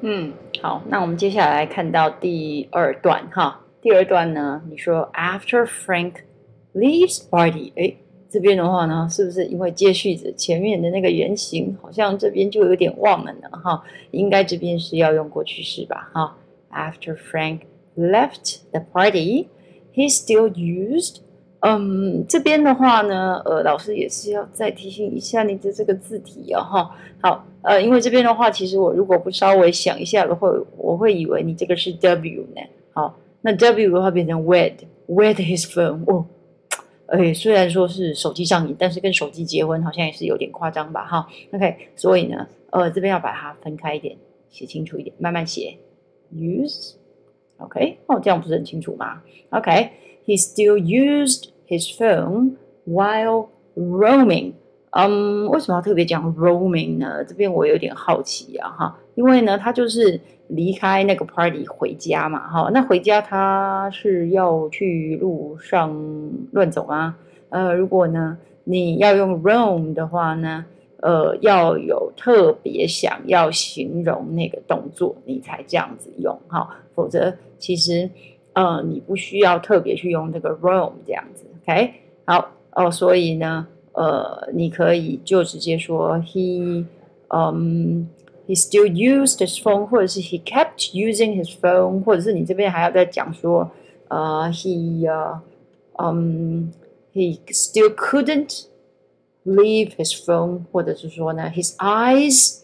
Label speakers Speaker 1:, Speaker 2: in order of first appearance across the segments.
Speaker 1: 嗯，好，那我们接下来看到第二段哈。第二段呢，你说 After Frank leaves party，哎，这边的话呢，是不是因为接续着前面的那个原型，好像这边就有点忘了呢？哈，应该这边是要用过去式吧？哈，After Frank left the party，he still used。嗯，这边的话呢，呃，老师也是要再提醒一下你的这个字体哦，哈。好，呃，因为这边的话，其实我如果不稍微想一下的话，我会以为你这个是 W 呢。好，那 W 的话变成 Wed，Wed his phone。哦，哎，虽然说是手机上瘾，但是跟手机结婚好像也是有点夸张吧？哈，OK，所以呢，呃，这边要把它分开一点，写清楚一点，慢慢写。Use，OK，哦，这样不是很清楚吗？OK。He still used his phone while roaming. 嗯，为什么要特别讲 roaming 呢？这边我有点好奇啊，哈，因为呢，他就是离开那个 party 回家嘛，哈，那回家他是要去路上乱走吗？呃，如果呢你要用 roam 的话呢，呃，要有特别想要形容那个动作，你才这样子用，哈，否则其实。呃，你不需要特别去用这个 roam 这样子，OK？好哦，所以呢，呃，你可以就直接说 he，嗯，he still used his phone，或者是 he kept using his phone，或者是你这边还要再讲说，呃，he，嗯，he still couldn't leave his phone，或者是说呢，his eyes。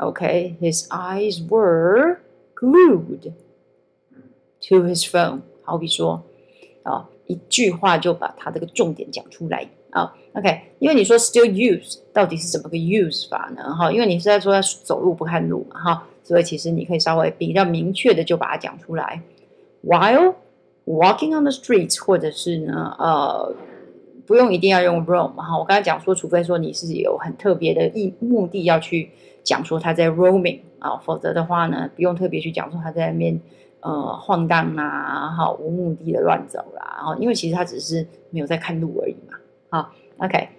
Speaker 1: Okay, his eyes were glued to his phone。好比说，啊，一句话就把他这个重点讲出来啊。OK，因为你说 still use 到底是怎么个 use 法呢？哈，因为你是在说他走路不看路嘛，哈，所以其实你可以稍微比较明确的就把它讲出来。While walking on the streets，或者是呢，呃，不用一定要用 roam 哈。我刚才讲说，除非说你是有很特别的意目的要去。讲说他在 roaming 啊，否则的话呢，不用特别去讲说他在那边呃晃荡啊，哈，无目的的乱走啦，然后因为其实他只是没有在看路而已嘛，好，OK。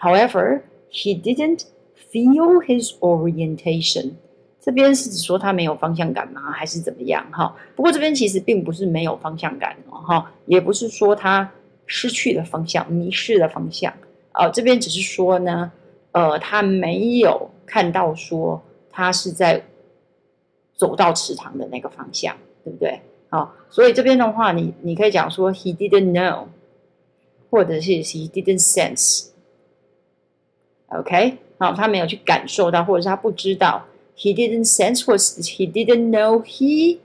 Speaker 1: However, he didn't feel his orientation。这边是指说他没有方向感吗？还是怎么样？哈，不过这边其实并不是没有方向感哦，哈，也不是说他失去了方向、迷失了方向哦，这边只是说呢，呃，他没有。看到说他是在走到池塘的那个方向，对不对？好，所以这边的话，你你可以讲说 he didn't know，或者是 he didn't sense。OK，好，他没有去感受到，或者是他不知道 he didn't sense was he didn't know he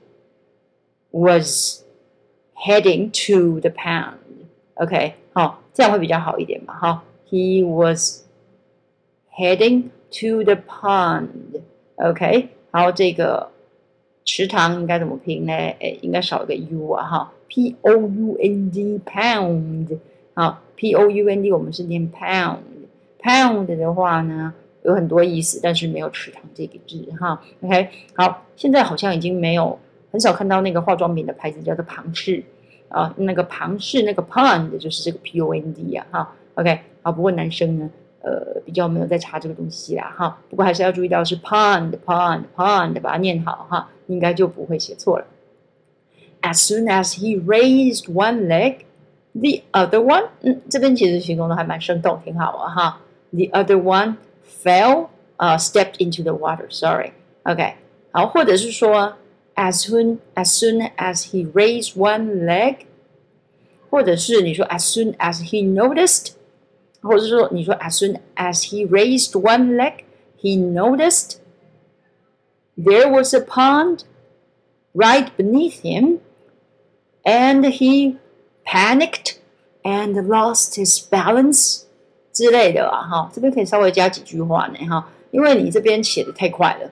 Speaker 1: was heading to the pond。OK，好，这样会比较好一点嘛？哈，he was heading。To the pond，OK，好，这个池塘应该怎么拼呢？哎，应该少一个 u 啊，哈，p o u n d，pound，好，p o u n d 我们是念 pound，pound 的话呢有很多意思，但是没有池塘这个字，哈，OK，好，现在好像已经没有很少看到那个化妆品的牌子叫做庞氏啊，那个庞氏那个 pond 就是这个 p o n d 啊，哈，OK，好，不过男生呢？呃，比较没有在查这个东西啦，哈。不过还是要注意到是 pond pond pond，把它念好哈，应该就不会写错了。As soon as he raised one leg, the other one，嗯，这边其实形容的还蛮生动，挺好啊哈。The other one fell, uh, stepped into the water. Sorry, OK，好，或者是说 as soon as soon as he raised one leg，或者是你说 as soon as he noticed。或者说，你说 as soon as he raised one leg, he noticed there was a pond right beneath him, and he panicked and lost his balance 之类的啊，哈，这边可以稍微加几句话呢，哈，因为你这边写的太快了，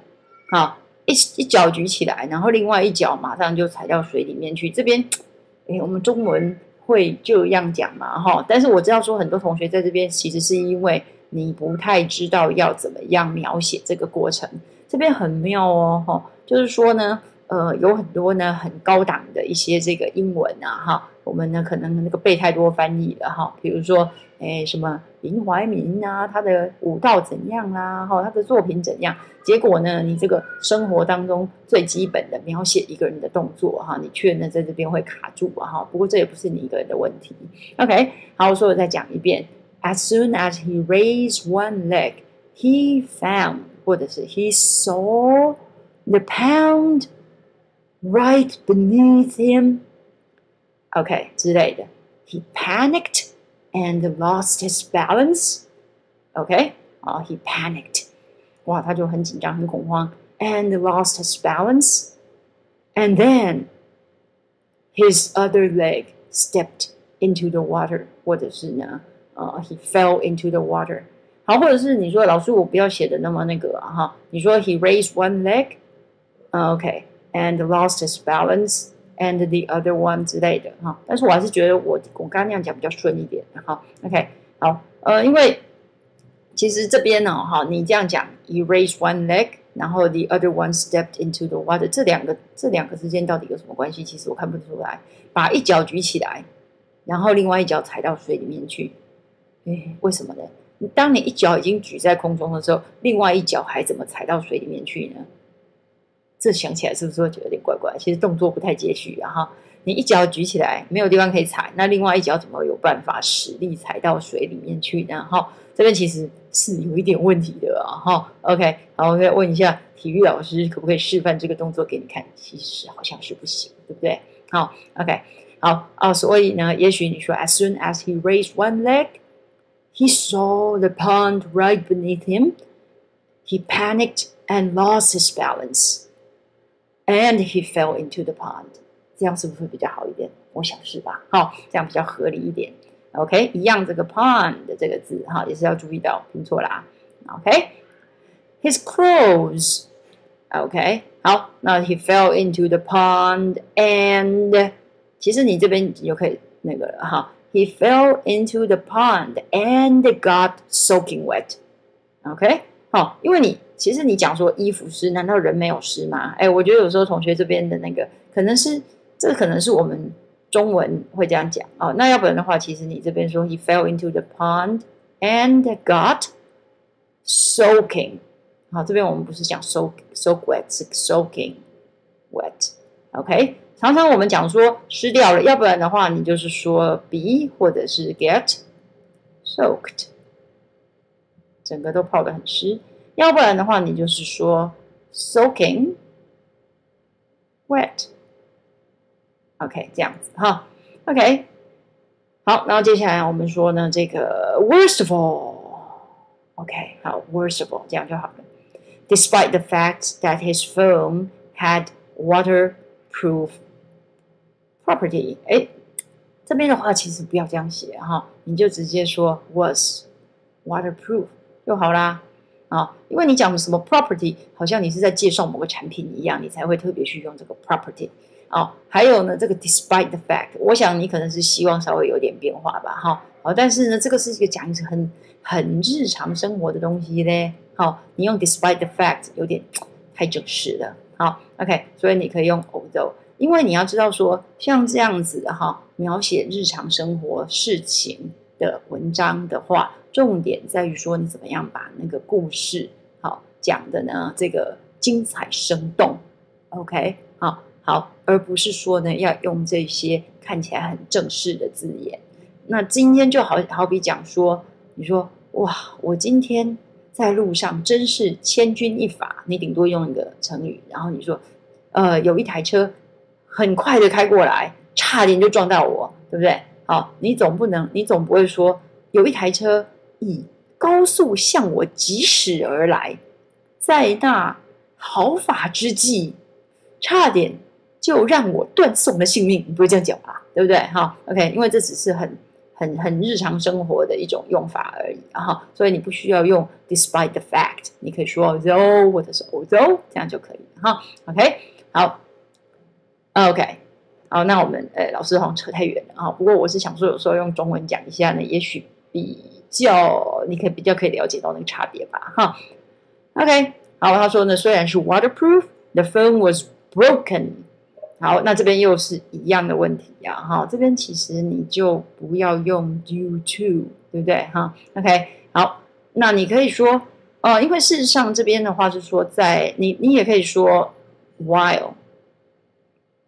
Speaker 1: 哈， 一一脚举起来，然后另外一脚马上就踩到水里面去，这边，哎，我们中文。会这样讲嘛？哈，但是我知道说很多同学在这边，其实是因为你不太知道要怎么样描写这个过程。这边很妙哦，哈，就是说呢，呃，有很多呢很高档的一些这个英文啊，哈，我们呢可能那个背太多翻译了哈。比如说，哎，什么林怀民啊，他的舞蹈怎样啦，哈，他的作品怎样？结果呢，你这个生活当中最基本的描写一个人的动作，哈，你却呢在这边会卡住啊，哈。不过这也不是你一个人的问题。OK，好，我说我再讲一遍。As soon as he raised one leg, he found，或者是 he saw the pound right beneath him。OK 之类的。He panicked and lost his balance. OK，啊、uh,，he panicked，哇，他就很紧张、很恐慌，and lost his balance, and then his other leg stepped into the water，或者是呢，呃、uh,，he fell into the water。好，或者是你说老师，我不要写的那么那个哈，你说 he raised one leg，OK，and lost his balance。 And the other one 之类的哈，但是我还是觉得我我刚刚那样讲比较顺一点哈。OK，好，呃，因为其实这边呢哈，你这样讲，you raise one leg，然后 the other one stepped into the water，这两个这两个之间到底有什么关系？其实我看不出来。把一脚举起来，然后另外一脚踩到水里面去，哎，为什么呢？当你一脚已经举在空中的时候，另外一脚还怎么踩到水里面去呢？这想起来是不是会觉得有点怪怪？其实动作不太接续啊哈！你一脚举起来，没有地方可以踩，那另外一脚怎么有办法使力踩到水里面去呢？哈，这边其实是有一点问题的啊哈。OK，好，我再问一下体育老师，可不可以示范这个动作给你看？其实好像是不行，对不对？好，OK，好啊，所以呢，也许你说，as soon as he raised one leg, he saw the pond right beneath him. He panicked and lost his balance. And he fell into the pond，这样是不是比较好一点？我想是吧。好，这样比较合理一点。OK，一样这个 pond 这个字哈，也是要注意到拼错啦。OK，his clothes。OK，好，那 he fell into the pond and，其实你这边就可以那个了哈。He fell into the pond and got soaking wet。OK，好，因为你。 其实你讲说衣服湿，难道人没有湿吗？哎，我觉得有时候同学这边的那个可能是，这可能是我们中文会这样讲哦。那要不然的话，其实你这边说 he fell into the pond and got soaking，好，这边我们不是讲 soak soak wet，是 soaking wet，OK。常常我们讲说湿掉了，要不然的话，你就是说 be 或者是 get soaked，整个都泡得很湿。要不然的话，你就是说 soaking wet，OK，这样子哈，OK，好，然后接下来我们说呢，这个 worst of all，OK，好，worst of all 这样就好了。Despite the fact that his phone had waterproof property，哎，这边的话其实不要这样写哈，你就直接说 was waterproof 就好啦。 啊，因为你讲什么 property，好像你是在介绍某个产品一样，你才会特别去用这个 property。啊，还有呢，这个 despite the fact，我想你可能是希望稍微有点变化吧，哈。好，但是呢，这个是一个讲很很日常生活的东西嘞。好，你用 despite the fact 有点太正式了。好，OK，所以你可以用 although，因为你要知道说，像这样子的哈，描写日常生活事情的文章的话。重点在于说你怎么样把那个故事好讲的呢？这个精彩生动，OK，好好，而不是说呢要用这些看起来很正式的字眼。那今天就好好比讲说，你说哇，我今天在路上真是千钧一发，你顶多用一个成语，然后你说呃有一台车很快的开过来，差点就撞到我，对不对？好，你总不能，你总不会说有一台车。以高速向我疾驶而来，在那毫发之际，差点就让我断送了性命。你不会这样讲吧？对不对？哈，OK，因为这只是很很很日常生活的一种用法而已，哈，所以你不需要用 despite the fact，你可以说 though 或者是 although，这样就可以，哈，OK，好，OK，好，那我们呃，老师好像扯太远了啊。不过我是想说，有时候用中文讲一下呢，也许比。较你可以比较可以了解到那个差别吧，哈。OK，好，他说呢，虽然是 waterproof，the phone was broken。好，那这边又是一样的问题呀，哈，这边其实你就不要用 due to，对不对？哈，OK，好，那你可以说，呃，因为事实上这边的话是说，在你你也可以说 while，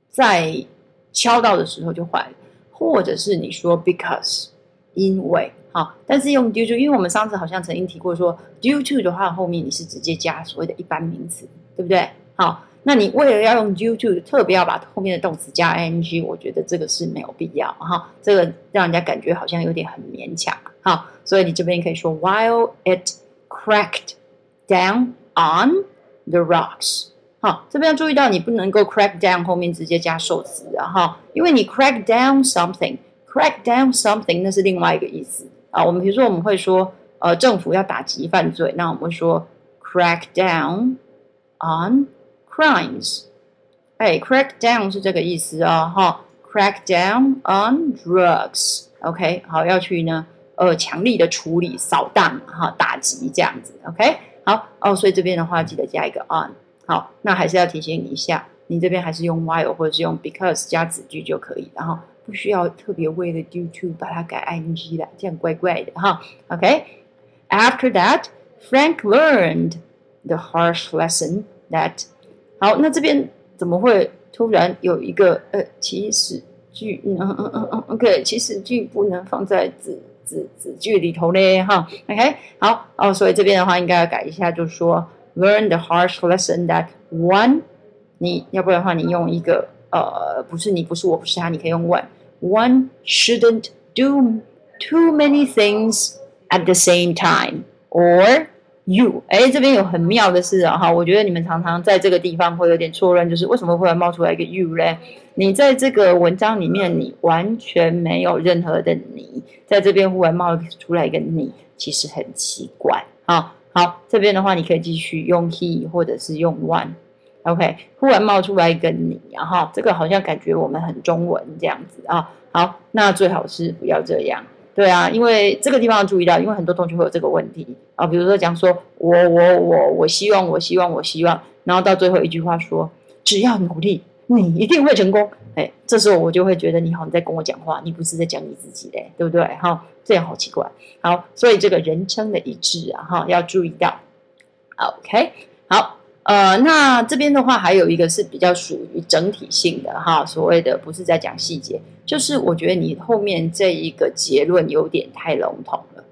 Speaker 1: 在敲到的时候就坏了，或者是你说 because，因为，好，但是用 due to，因为我们上次好像曾经提过说 due to 的话，后面你是直接加所谓的一般名词，对不对？好。那你为了要用 due to，特别要把后面的动词加 ing，我觉得这个是没有必要哈，这个让人家感觉好像有点很勉强哈，所以你这边可以说 while it cracked down on the rocks，好，这边要注意到你不能够 crack down 后面直接加受词啊哈，因为你 crack down something Crack down something 那是另外一个意思。啊，我们比如说我们会说呃政府要打击犯罪，那我们会说 crack down on crimes，哎，crack down 是这个意思哦，哈，crack down on drugs，OK，好，要去呢，呃，强力的处理、扫荡，哈，打击这样子，OK，好，哦，所以这边的话记得加一个 on，好，那还是要提醒你一下，你这边还是用 while 或者是用 because 加子句就可以，然后不需要特别为了 due to 把它改 ing 了，这样怪怪的哈，OK，After that, Frank learned the harsh lesson that 好，那这边怎么会突然有一个呃祈使句？嗯嗯嗯嗯，OK，祈使句不能放在子子子句里头呢？哈，OK，好哦，所以这边的话应该要改一下，就是说 learn the harsh lesson that one，你要不然的话，你用一个呃，不是你，不是我，不是他，你可以用 one，one shouldn't do too many things at the same time，or You，哎，这边有很妙的事啊，哈，我觉得你们常常在这个地方会有点错乱，就是为什么忽然冒出来一个 you 呢？你在这个文章里面，你完全没有任何的你，在这边忽然冒出来一个你，其实很奇怪啊。好，这边的话，你可以继续用 he 或者是用 one OK，忽然冒出来一个你，然后这个好像感觉我们很中文这样子啊。好，那最好是不要这样。对啊，因为这个地方要注意到，因为很多同学会有这个问题啊，比如说讲说我我我我希望我希望我希望，然后到最后一句话说只要努力，你一定会成功。哎，这时候我就会觉得你好像在跟我讲话，你不是在讲你自己嘞，对不对？哈，这样好奇怪。好，所以这个人称的一致啊，哈，要注意到。OK，好。呃，那这边的话还有一个是比较属于整体性的哈，所谓的不是在讲细节，就是我觉得你后面这一个结论有点太笼统了，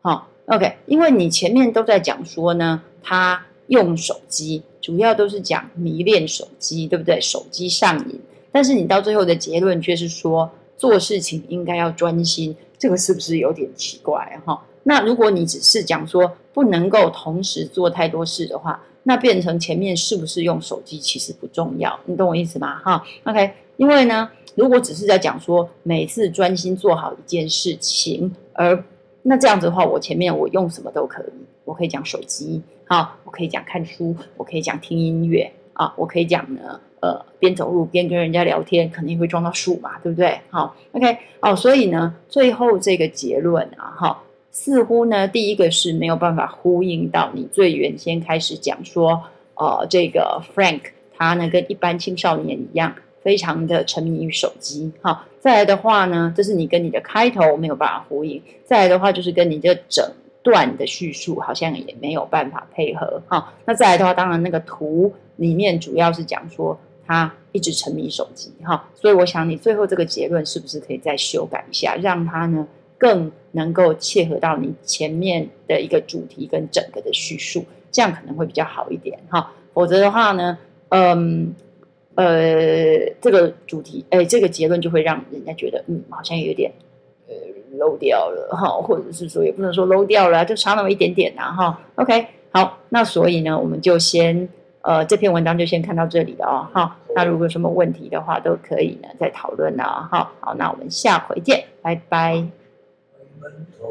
Speaker 1: 好，OK，因为你前面都在讲说呢，他用手机，主要都是讲迷恋手机，对不对？手机上瘾，但是你到最后的结论却是说做事情应该要专心，这个是不是有点奇怪哈？那如果你只是讲说不能够同时做太多事的话，那变成前面是不是用手机其实不重要，你懂我意思吗？哈，OK，因为呢，如果只是在讲说每次专心做好一件事情，而那这样子的话，我前面我用什么都可以，我可以讲手机，好，我可以讲看书，我可以讲听音乐啊，我可以讲呢，呃，边走路边跟人家聊天，肯定会撞到树嘛，对不对？好，OK，哦，所以呢，最后这个结论啊，哈。似乎呢，第一个是没有办法呼应到你最原先开始讲说，呃，这个 Frank 他呢跟一般青少年一样，非常的沉迷于手机。好，再来的话呢，这是你跟你的开头没有办法呼应。再来的话，就是跟你这整段的叙述好像也没有办法配合。哈，那再来的话，当然那个图里面主要是讲说他一直沉迷手机。哈，所以我想你最后这个结论是不是可以再修改一下，让他呢？更能够切合到你前面的一个主题跟整个的叙述，这样可能会比较好一点哈。否则的话呢，嗯呃，这个主题哎，这个结论就会让人家觉得嗯，好像有点呃漏掉了哈，或者是说也不能说漏掉了，就差那么一点点呐哈。OK，好，那所以呢，我们就先呃这篇文章就先看到这里了哦哈。那如果有什么问题的话，都可以呢再讨论了哈。好，那我们下回见，拜拜。门头。